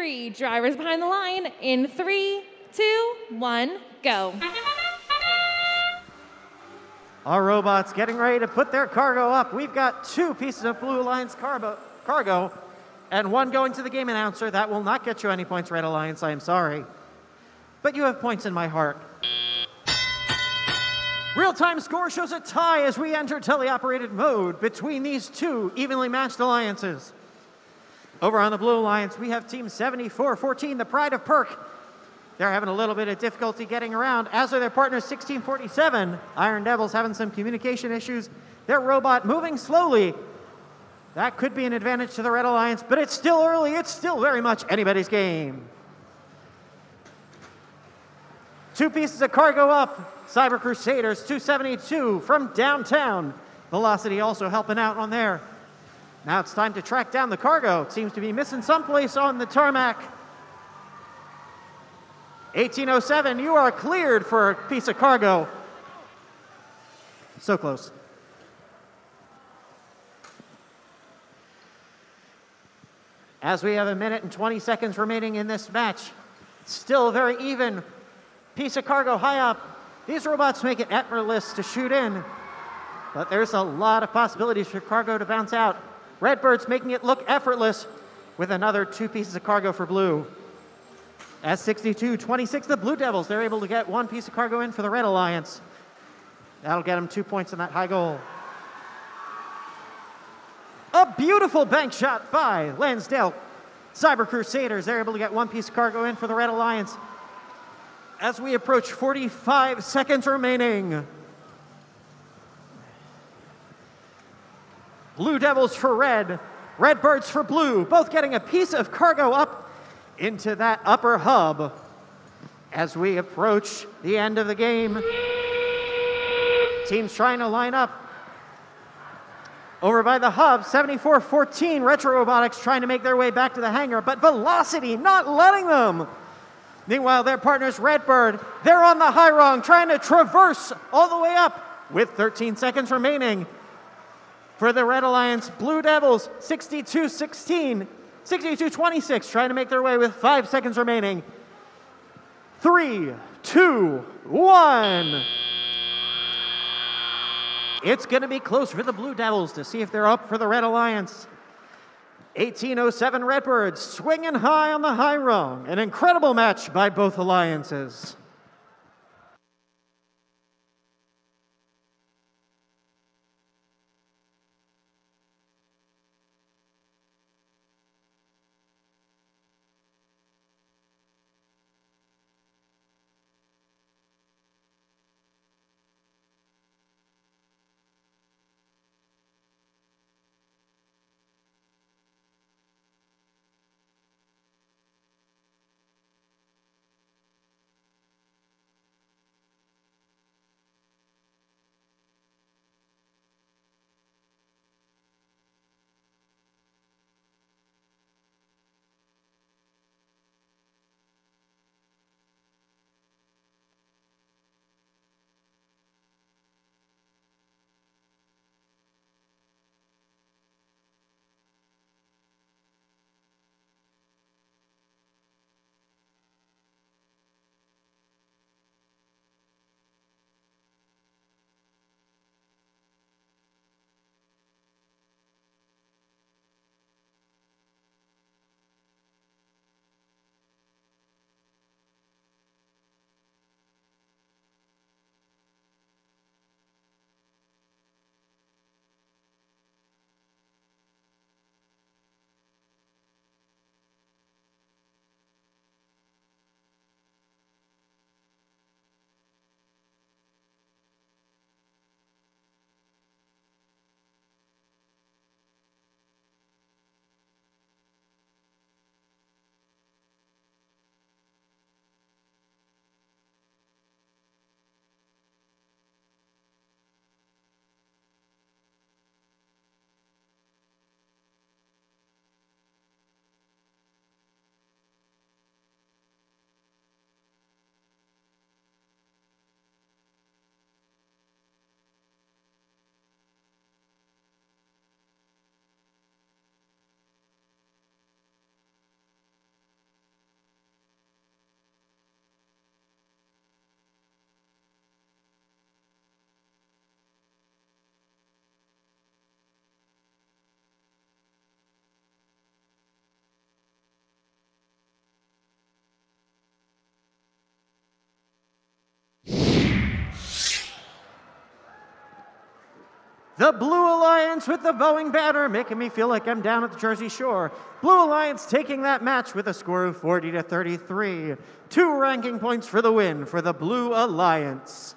three. Drivers behind the line in three, two, one, go. Our robots getting ready to put their cargo up. We've got two pieces of Blue Alliance carbo, cargo and one going to the game announcer. That will not get you any points, Red Alliance. I am sorry. But you have points in my heart. Real time score shows a tie as we enter teleoperated mode between these two evenly matched alliances. Over on the Blue Alliance, we have Team 7414, the Pride of Perk. They're having a little bit of difficulty getting around, as are their partners 1647. Iron Devils having some communication issues. Their robot moving slowly. That could be an advantage to the Red Alliance, but it's still early. It's still very much anybody's game. Two pieces of cargo up. Cyber Crusaders 272 from downtown. Velocity also helping out on there. Now it's time to track down the cargo. It seems to be missing someplace on the tarmac. 1807, you are cleared for a piece of cargo. So close. As we have a minute and 20 seconds remaining in this match, still very even. Piece of cargo high up. These robots make it effortless to shoot in, but there's a lot of possibilities for cargo to bounce out. Redbird's making it look effortless with another two pieces of cargo for blue. At 62 26, the Blue Devils, they're able to get one piece of cargo in for the Red Alliance. That'll get them two points in that high goal. A beautiful bank shot by Lansdale. Cyber Crusaders, they're able to get one piece of cargo in for the Red Alliance. As we approach 45 seconds remaining, Blue Devils for red, Redbirds for blue, both getting a piece of cargo up into that upper hub. As we approach the end of the game, teams trying to line up. Over by the hub, 7414 Retro Robotics trying to make their way back to the hangar, but Velocity not letting them. Meanwhile, their partners, Redbird, they're on the high rung, trying to traverse all the way up with 13 seconds remaining. For the Red Alliance, Blue Devils, 62 16, 62 26, trying to make their way with five seconds remaining. Three, two, one. It's going to be close for the Blue Devils to see if they're up for the Red Alliance. 1807 Redbirds swinging high on the high rung. An incredible match by both alliances. The Blue Alliance with the Boeing banner, making me feel like I'm down at the Jersey Shore. Blue Alliance taking that match with a score of 40 to 33. Two ranking points for the win for the Blue Alliance.